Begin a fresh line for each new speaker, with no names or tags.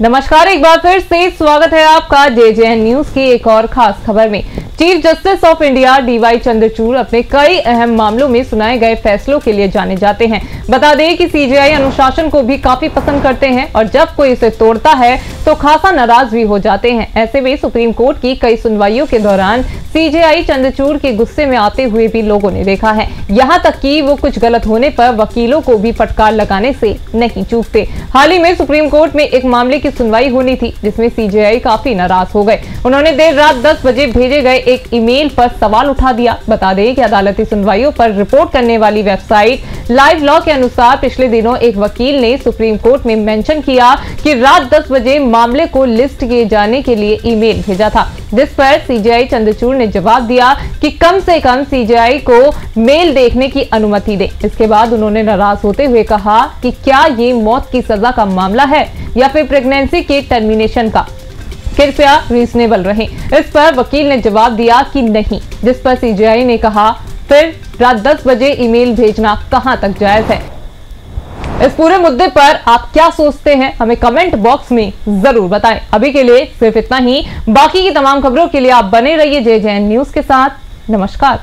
नमस्कार, एक बार फिर से स्वागत है आपका जे जे न्यूज़ की एक और खास खबर में। Chief justice of India D Y Chandrachud अपने कई अहम मामलों में सुनाए गए फैसलों के लिए जाने जाते हैं। बता दें कि सीजीआई अनुशासन को भी काफ़ी पसंद करते हैं और जब कोई इसे तोड़ता है तो खासा नाराज़ भी हो जाते हैं। ऐसे में सुप्रीम कोर्ट की कई सुनवाइयों के दौरान सीजेआई चंद्रचूड़ के गुस्से में आते हुए भी लोगों ने देखा है। यहाँ तक कि वो कुछ गलत होने पर वकीलों को भी फटकार लगाने से नहीं चूकते। हाल ही में सुप्रीम कोर्ट में एक मामले की सुनवाई होनी थी, जिसमें सीजेआई काफ़ी नाराज़ हो गए। उन्होंने देर रात 10 बजे भेजे गए एक ईमेल पर सवाल उठा दिया। बता दें कि अदालती सुनवाइयों पर रिपोर्ट करने वाली वेबसाइट लाइव लॉ के अनुसार पिछले दिनों एक वकील ने सुप्रीम कोर्ट में मेंशन किया कि रात 10 बजे मामले को लिस्ट किए जाने के लिए ईमेल भेजा था, जिस पर सीजीआई चंद्रचूड़ ने जवाब दिया कि कम से कम सीजीआई को मेल देखने की अनुमति दे। इसके बाद उन्होंने नाराज़ होते हुए कहा कि क्या ये मौत की सजा का मामला है या फिर प्रेगनेंसी के टर्मिनेशन का? कृपया रीजनेबल रहे। इस पर वकील ने जवाब दिया कि नहीं, जिस पर सीजीआई ने कहा फिर रात 10 बजे ईमेल भेजना कहाँ तक जायज़ है? इस पूरे मुद्दे पर आप क्या सोचते हैं, हमें कमेंट बॉक्स में ज़रूर बताएँ। अभी के लिए सिर्फ़ इतना ही। बाकी की तमाम खबरों के लिए आप बने रहिए जय जैन न्यूज़ के साथ। नमस्कार।